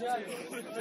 Gracias.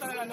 Thank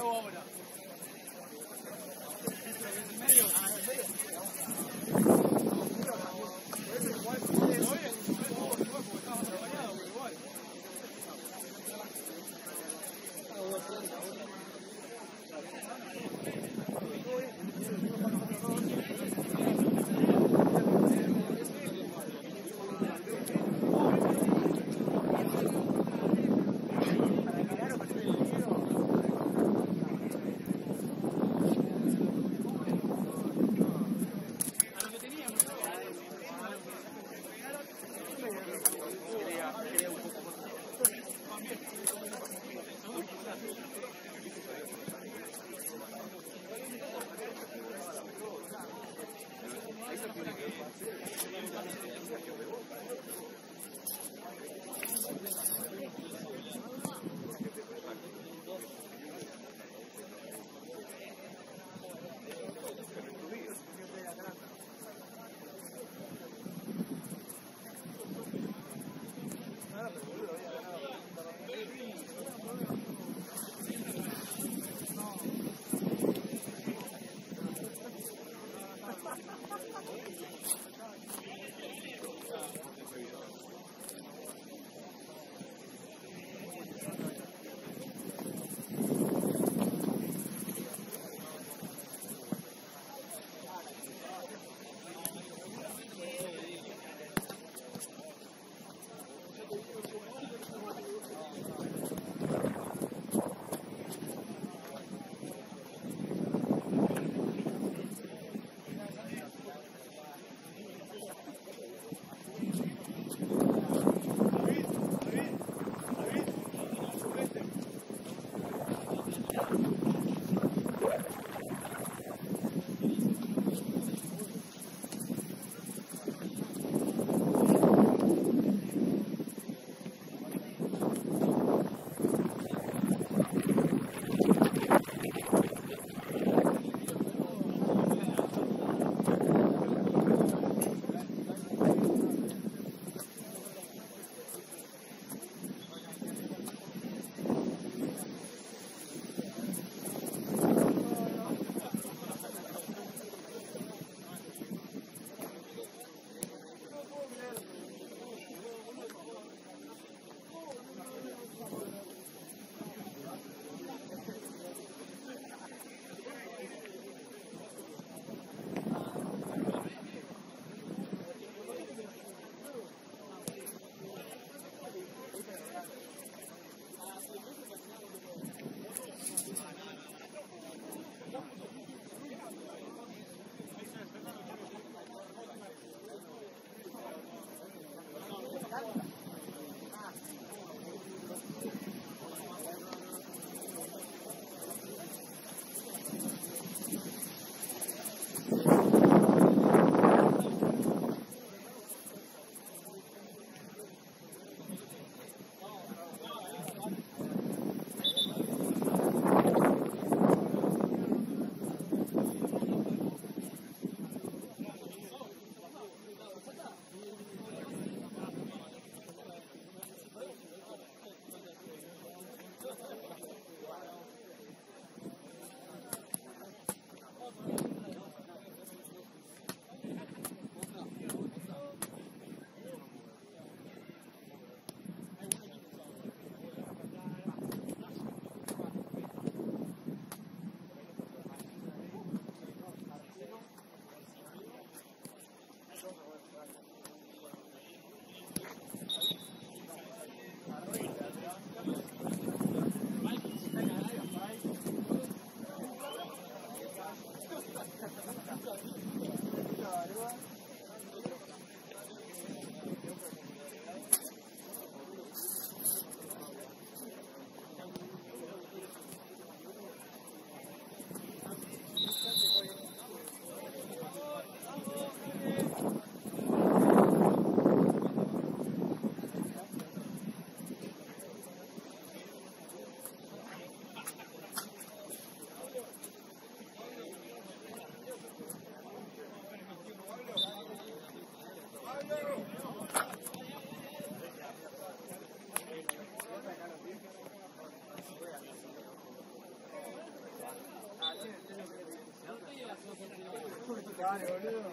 Vale, boludo.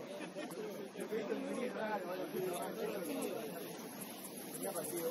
Yo. Ya partido.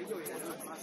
以上入れる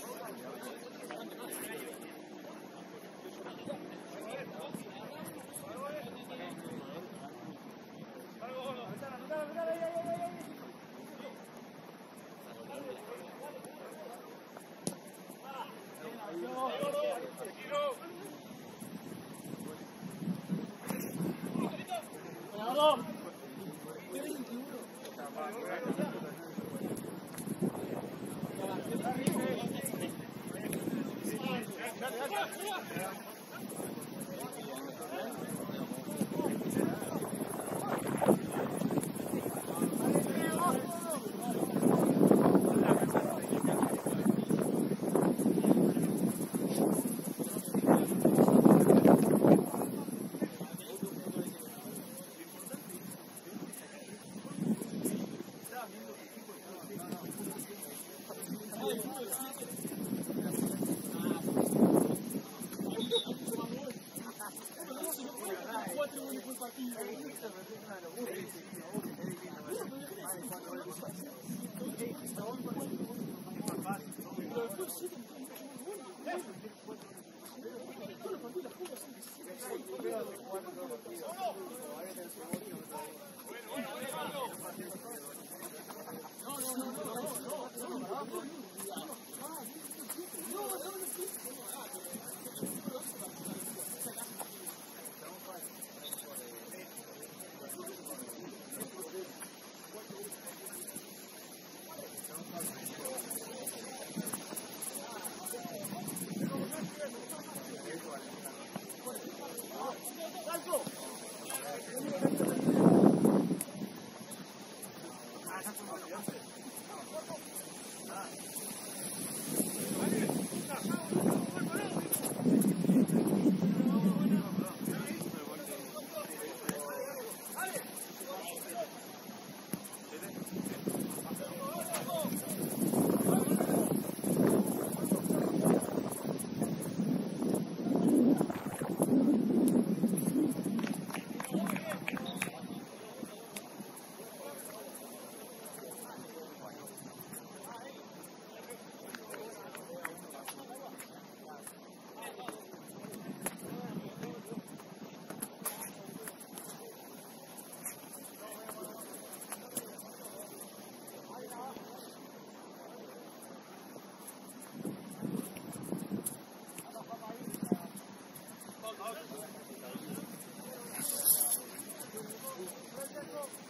Let's go.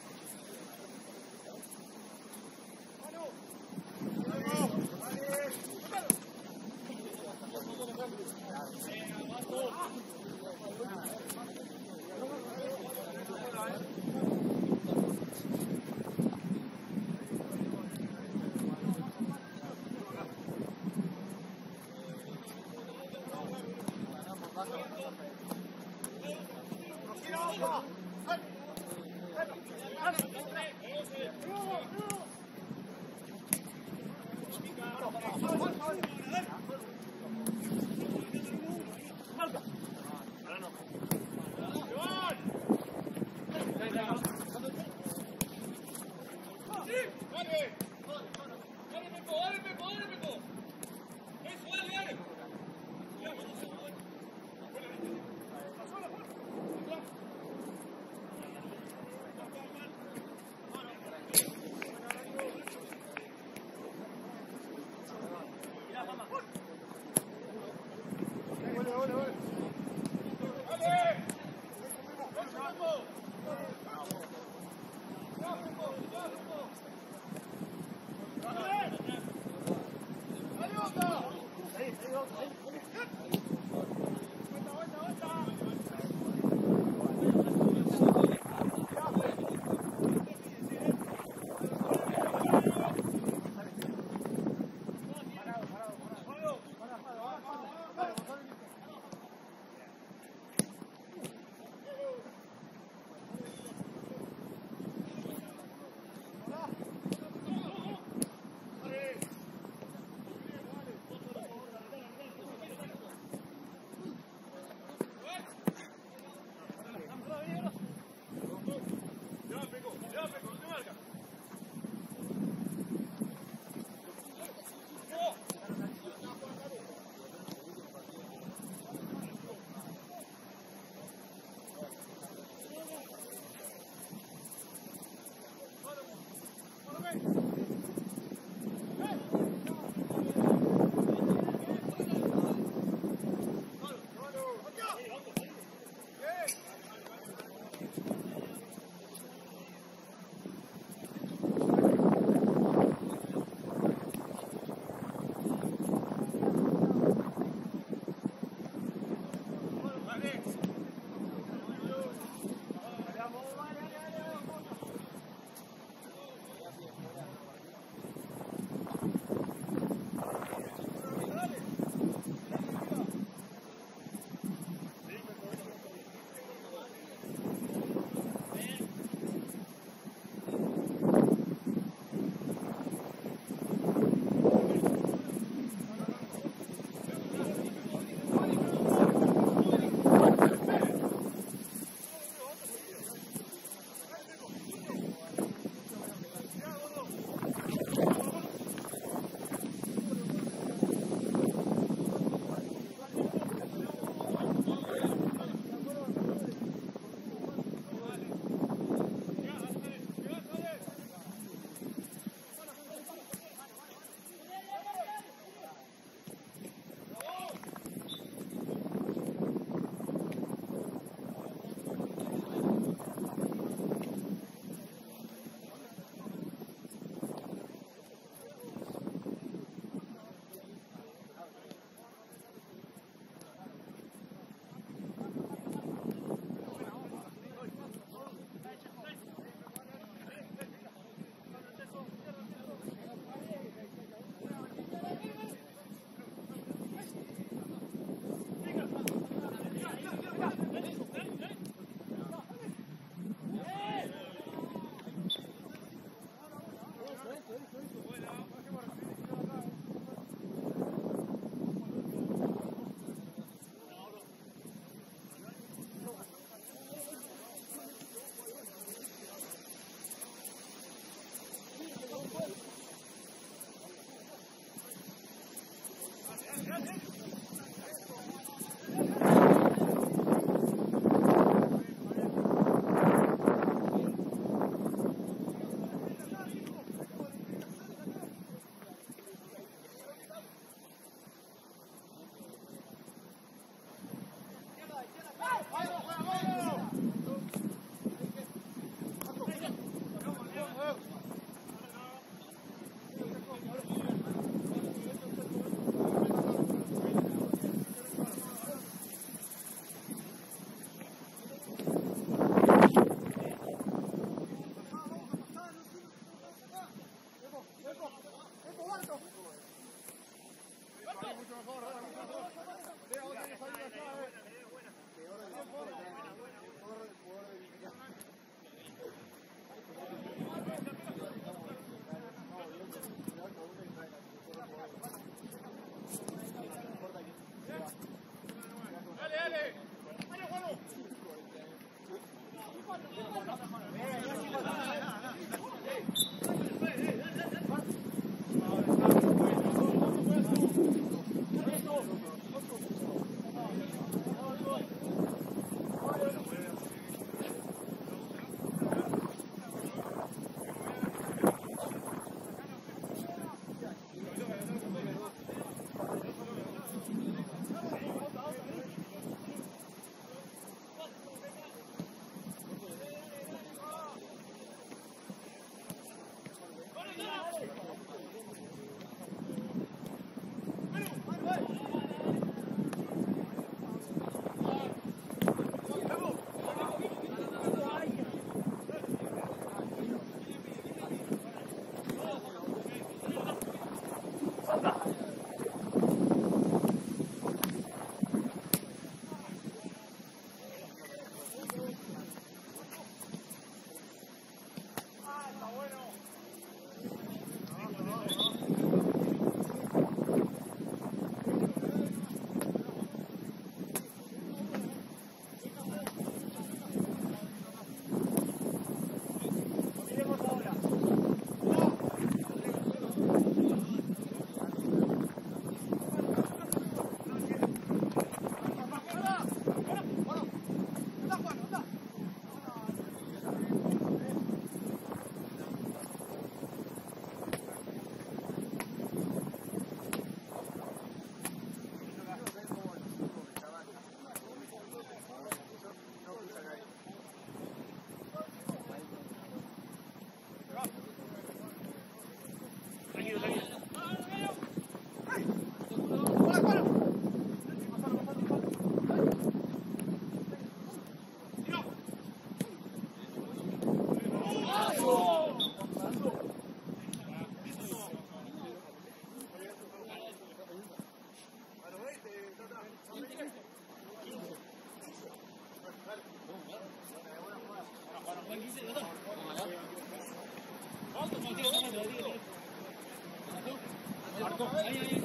Pardon. Allez, allez.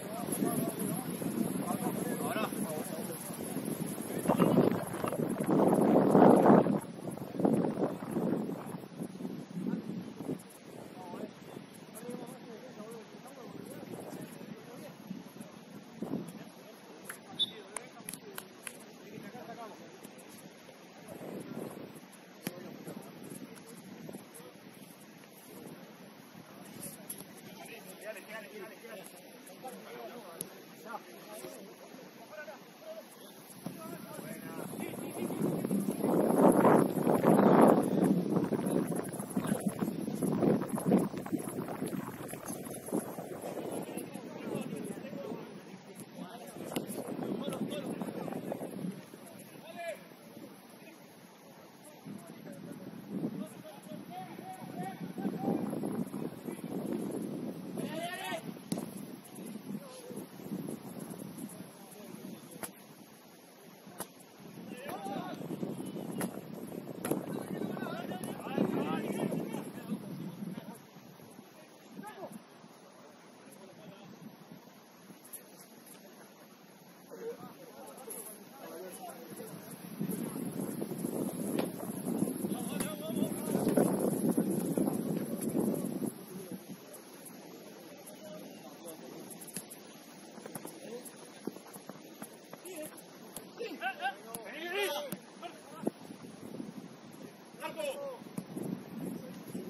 過去。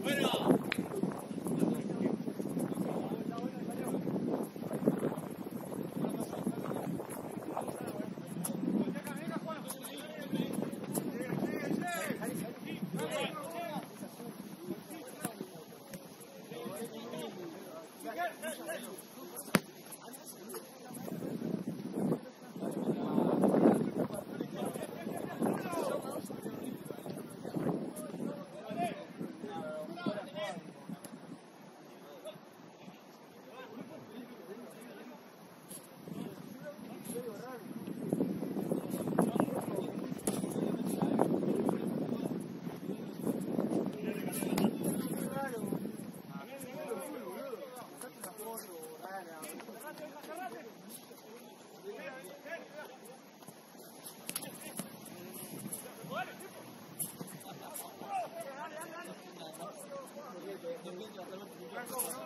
为。Michael.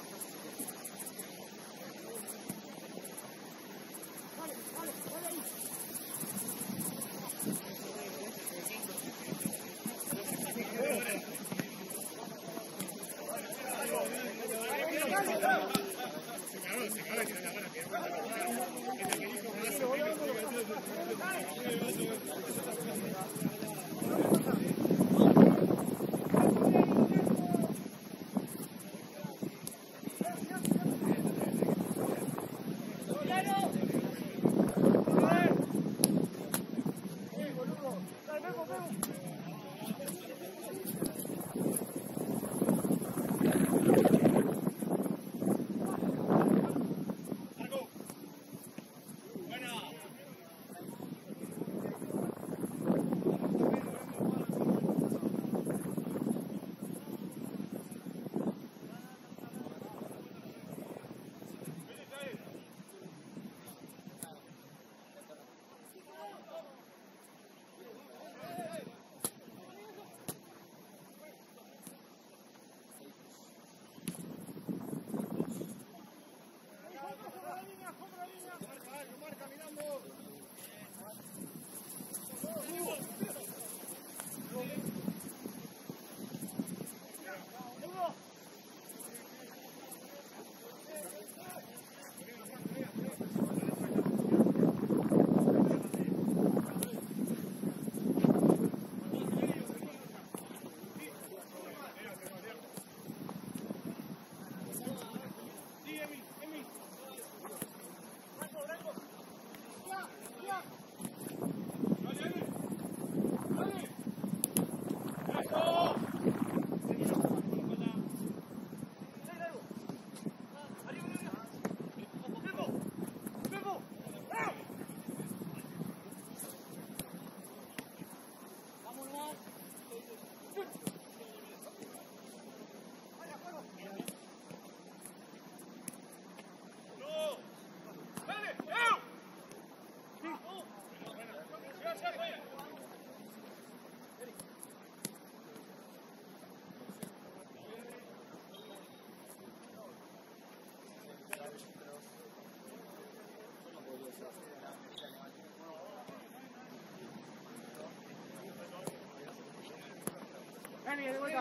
看你的那个。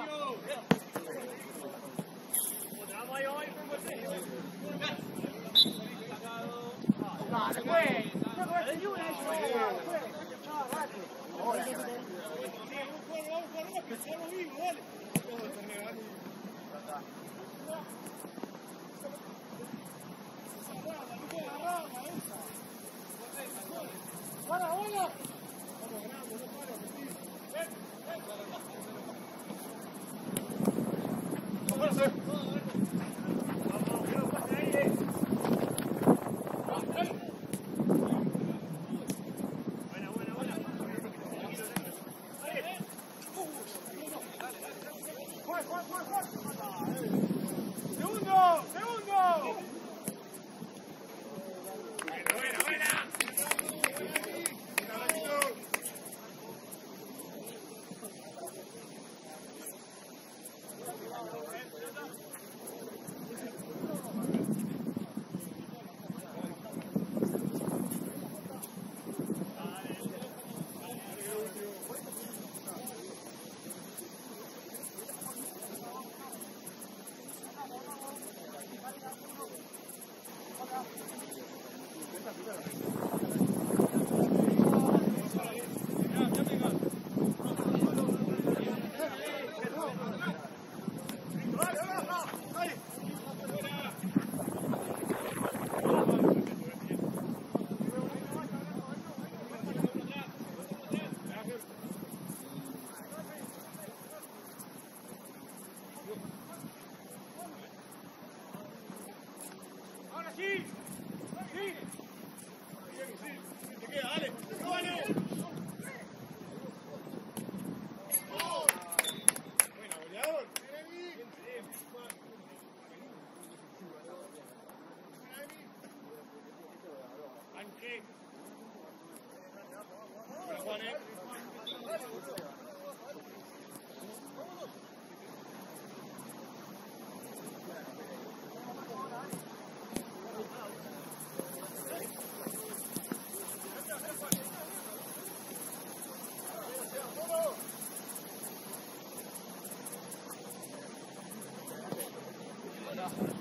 哪的贵？这块是六元钱，哪贵？啊，那得。我我我我那个比天龙玉多嘞。Yeah.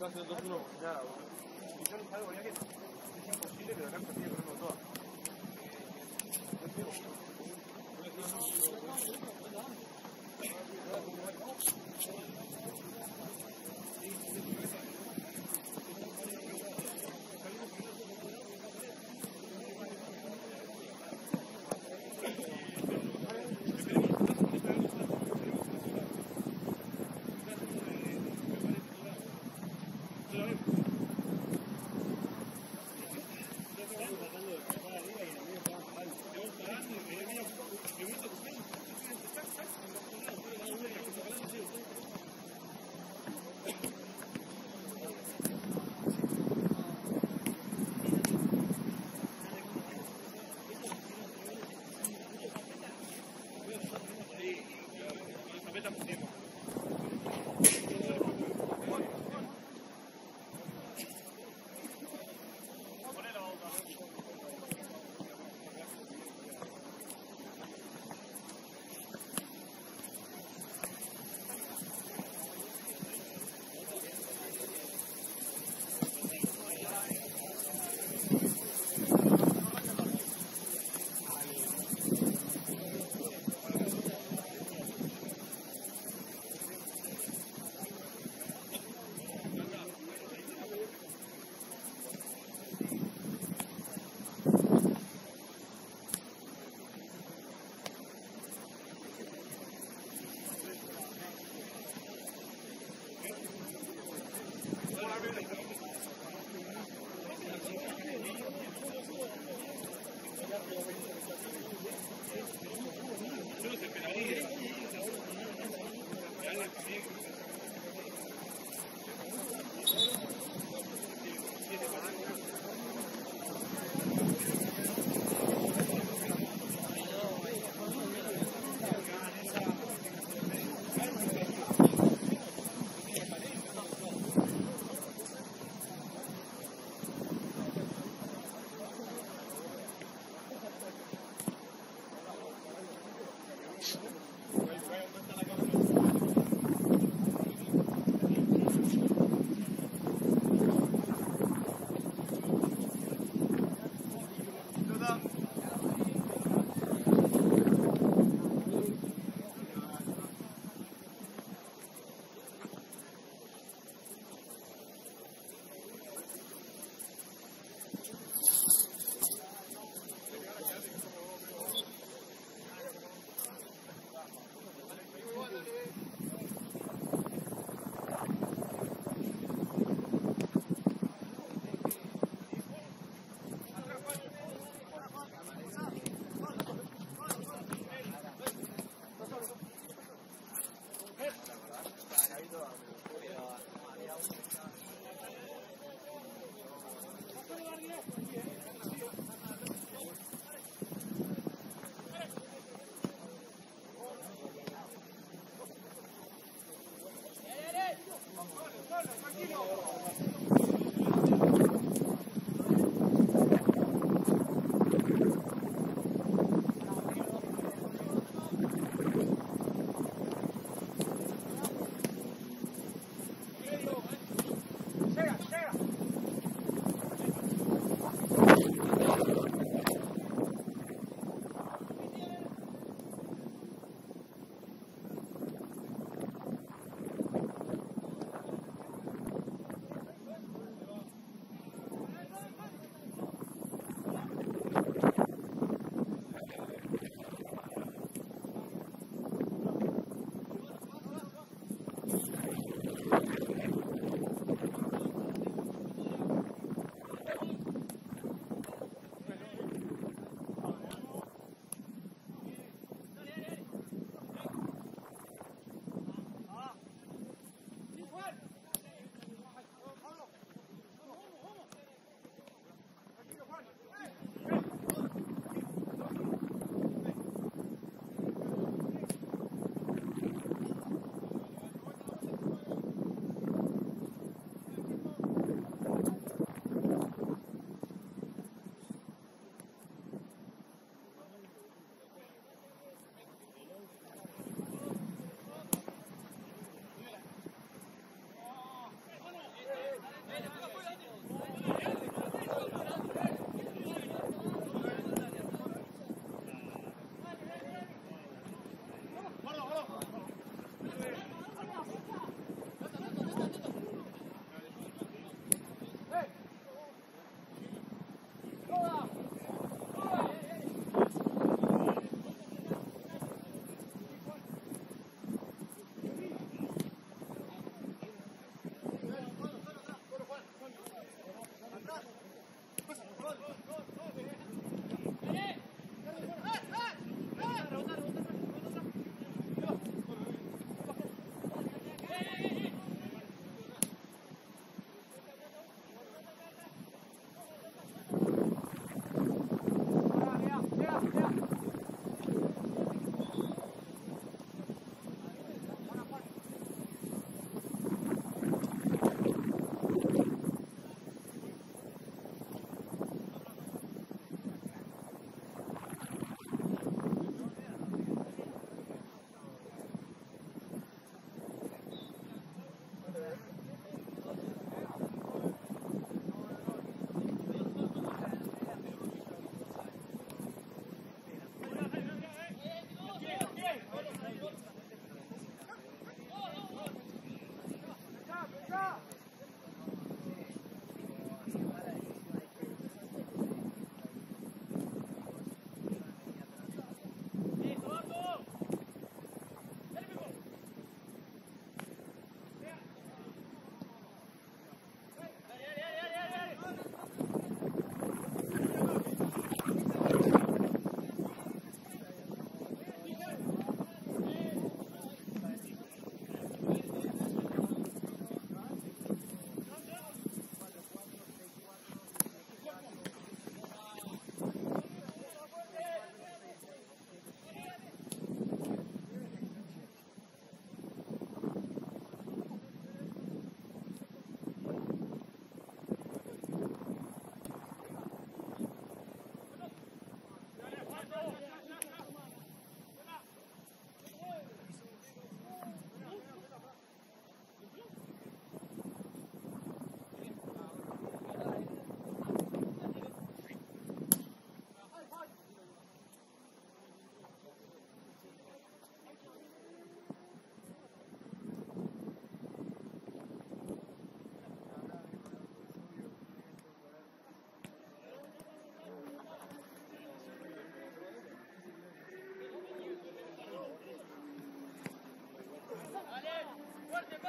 Está haciendo 2-1 nada, boludo. Y yo no salgo ya que es imposible, pero acá es posible con todas.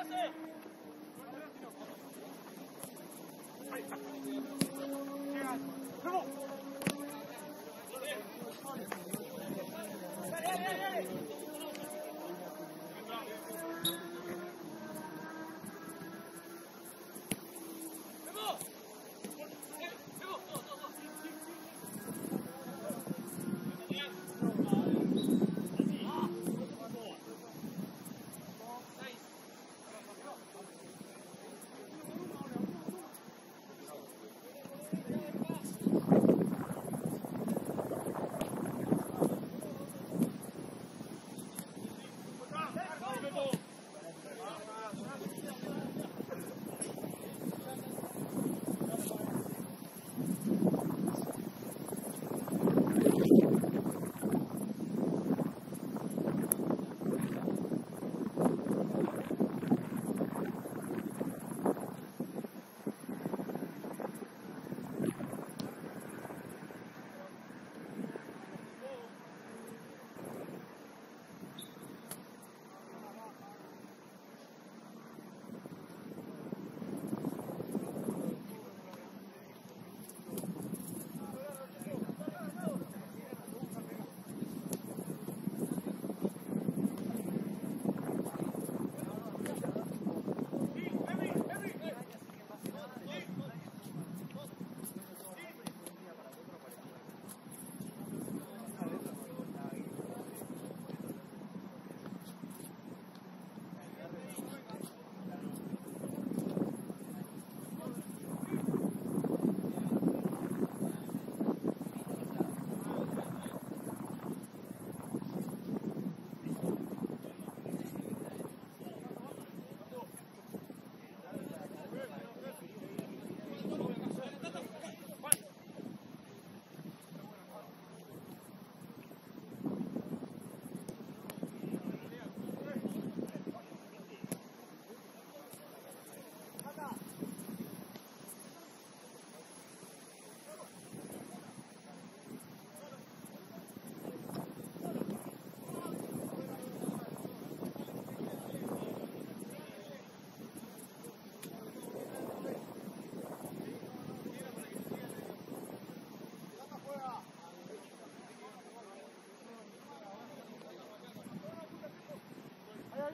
はい。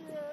you.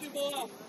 de bola.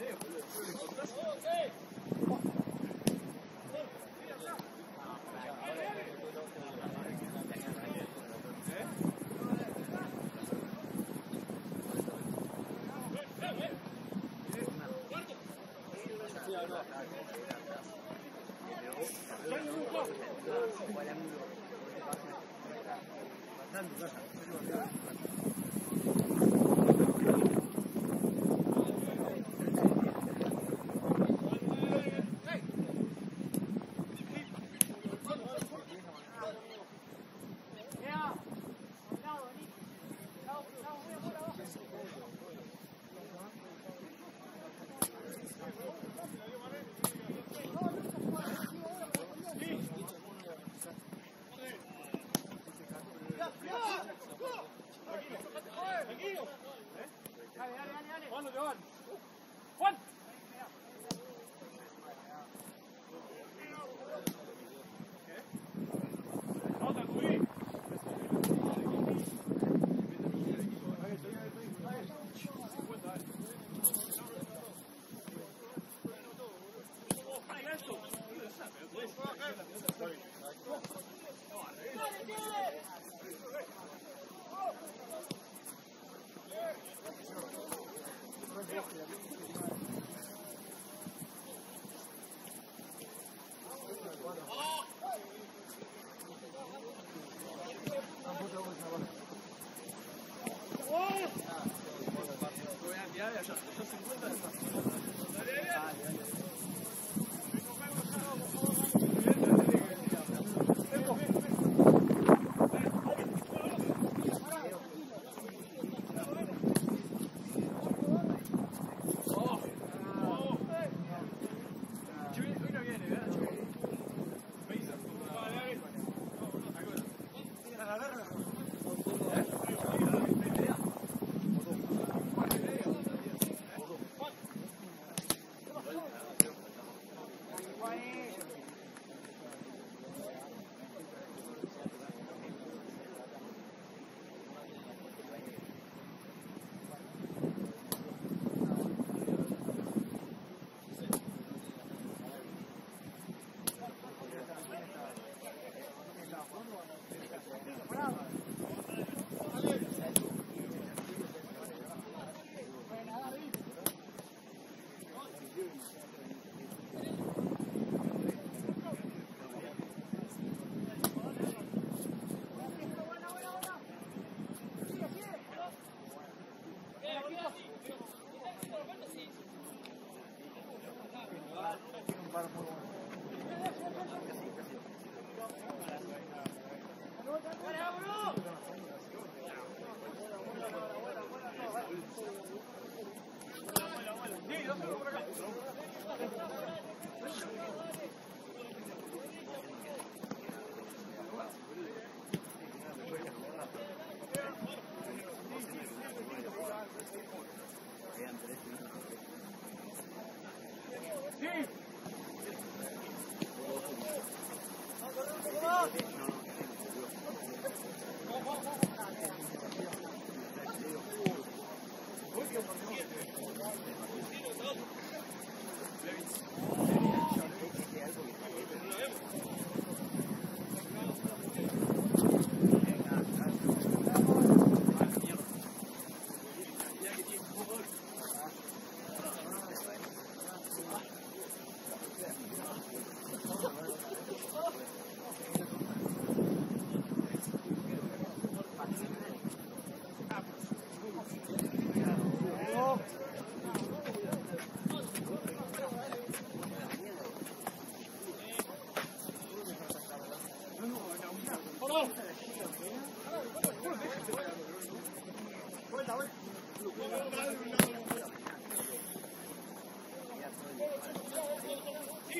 Okay. します。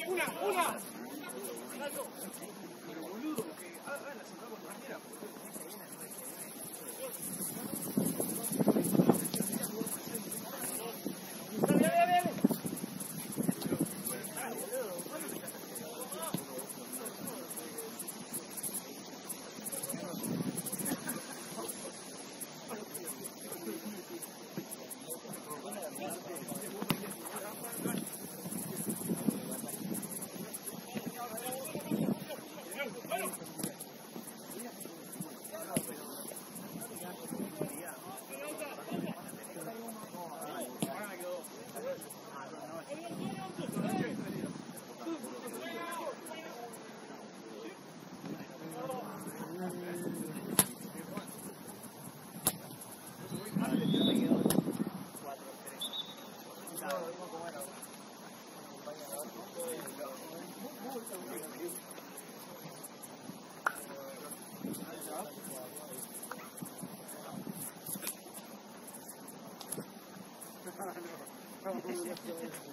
una, una. Pero boludo, que la la すいません。